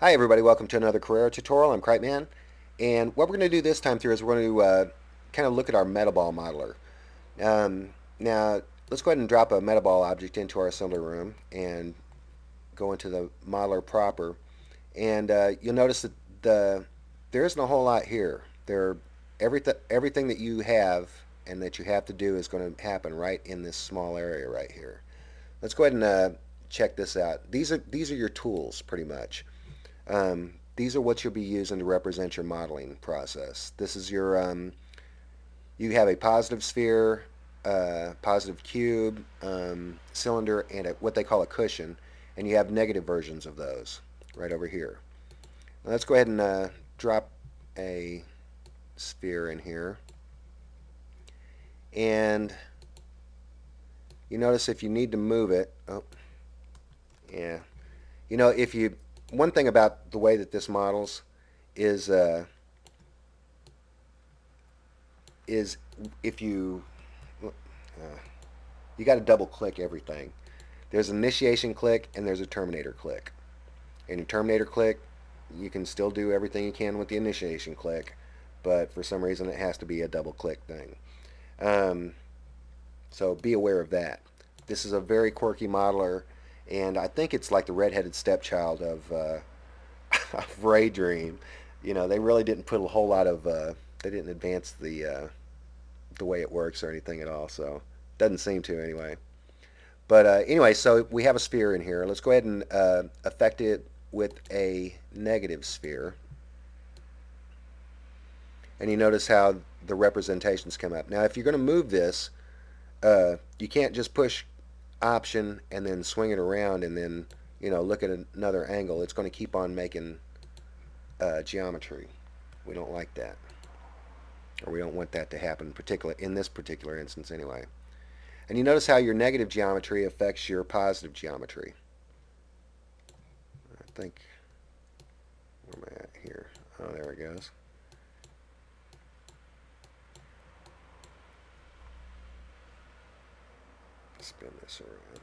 Hi everybody, welcome to another Carrara tutorial. I'm Cripeman, and what we're going to do this time through is we're going to uh, kind of look at our metaball modeler. Um, now, let's go ahead and drop a metaball object into our assembly room and go into the modeler proper. And uh, you'll notice that the there isn't a whole lot here. There, everything everything that you have and that you have to do is going to happen right in this small area right here. Let's go ahead and uh, check this out. These are these are your tools pretty much. Um, these are what you'll be using to represent your modeling process. This is your, um, you have a positive sphere, uh, positive cube, um, cylinder, and a, what they call a cushion, and you have negative versions of those right over here. Now let's go ahead and uh, drop a sphere in here. And you notice if you need to move it, oh, yeah, you know, if you one thing about the way that this models is uh, is if you uh, you got to double click everything. There's an initiation click and there's a terminator click. And your terminator click, you can still do everything you can with the initiation click, but for some reason it has to be a double click thing. Um, so be aware of that. This is a very quirky modeler and I think it's like the redheaded stepchild of, uh, of Ray Dream. You know, they really didn't put a whole lot of, uh, they didn't advance the uh, the way it works or anything at all. So doesn't seem to anyway. But uh, anyway, so we have a sphere in here. Let's go ahead and uh, affect it with a negative sphere. And you notice how the representations come up. Now, if you're going to move this, uh, you can't just push option and then swing it around and then you know look at another angle. It's going to keep on making uh, geometry. We don't like that. Or we don't want that to happen particular in this particular instance anyway. And you notice how your negative geometry affects your positive geometry. I think where am I at here? Oh there it goes spin this around.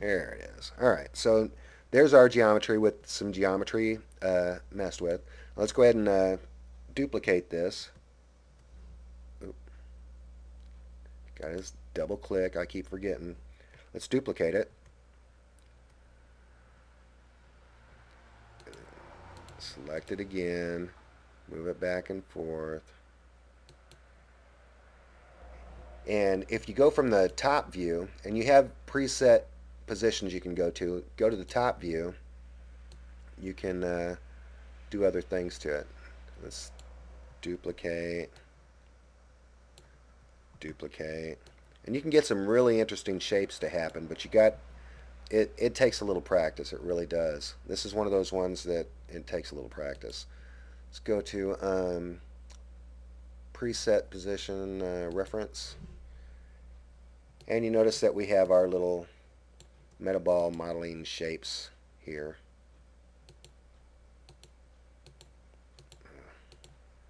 There it is. All right, so there's our geometry with some geometry uh, messed with. Let's go ahead and uh, duplicate this. Oop. Got his double click. I keep forgetting. Let's duplicate it. Select it again. Move it back and forth. And if you go from the top view, and you have preset positions you can go to, go to the top view, you can uh, do other things to it. Let's duplicate, duplicate. And you can get some really interesting shapes to happen, but you got, it, it takes a little practice, it really does. This is one of those ones that it takes a little practice. Let's go to um, preset position uh, reference. And you notice that we have our little metaball modeling shapes here.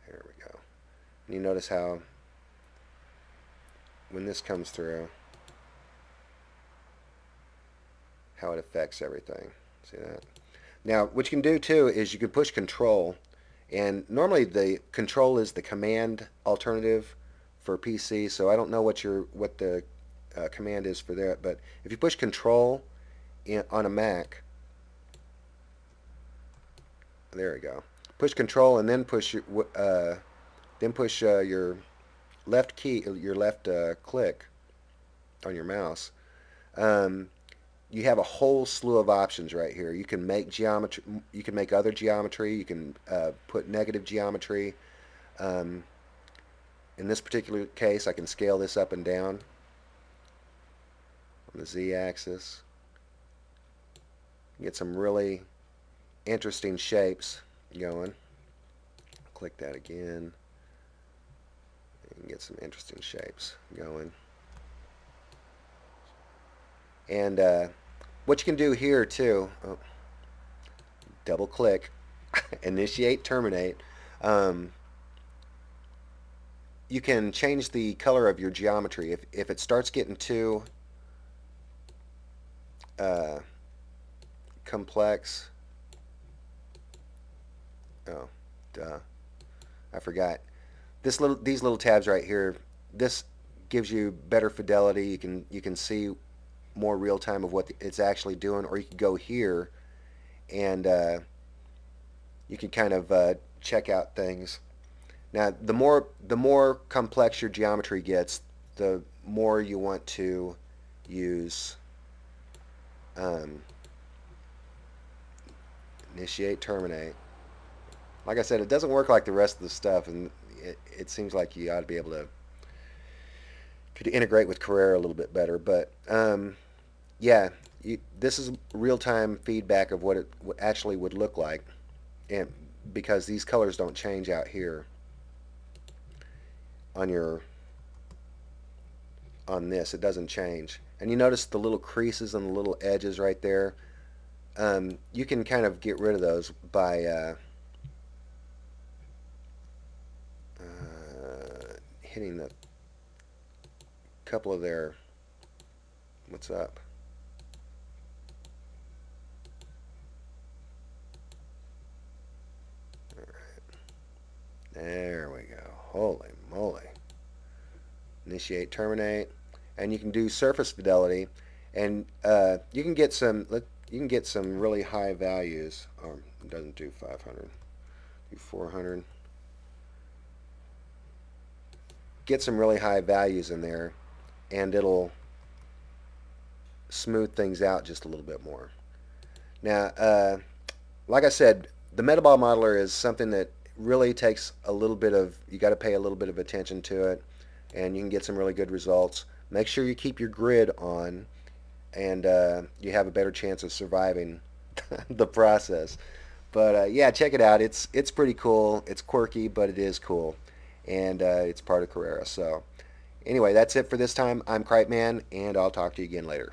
There we go. And you notice how when this comes through, how it affects everything. See that? Now, what you can do too is you can push control and normally the control is the command alternative for PC, so I don't know what your what the uh, command is for that. But if you push control in, on a Mac, there we go. Push control and then push uh, then push uh, your left key, your left uh, click on your mouse. Um, you have a whole slew of options right here. You can make geometry, you can make other geometry, you can uh, put negative geometry. Um, in this particular case, I can scale this up and down on the z-axis. Get some really interesting shapes going. Click that again. And get some interesting shapes going. And uh, what you can do here too, oh, double click, initiate, terminate. Um, you can change the color of your geometry. If, if it starts getting too uh, complex. Oh, duh. I forgot. This little, these little tabs right here, this gives you better fidelity. You can you can see more real time of what it's actually doing, or you can go here and uh, you can kind of uh, check out things. Now, the more the more complex your geometry gets, the more you want to use um, initiate, terminate. Like I said, it doesn't work like the rest of the stuff, and it, it seems like you ought to be able to could integrate with Carrara a little bit better. But um, yeah, you, this is real-time feedback of what it actually would look like, and because these colors don't change out here on your on this, it doesn't change. And you notice the little creases and the little edges right there. Um, you can kind of get rid of those by uh, uh, hitting the couple of their what's up There we go. Holy moly. Initiate, terminate. And you can do surface fidelity. And uh, you can get some you can get some really high values. It doesn't do 500. Do 400. Get some really high values in there and it'll smooth things out just a little bit more. Now, uh, like I said, the Metaball Modeler is something that really takes a little bit of, you got to pay a little bit of attention to it, and you can get some really good results. Make sure you keep your grid on, and uh, you have a better chance of surviving the process. But uh, yeah, check it out. It's it's pretty cool. It's quirky, but it is cool, and uh, it's part of Carrara. So anyway, that's it for this time. I'm Cripe Man, and I'll talk to you again later.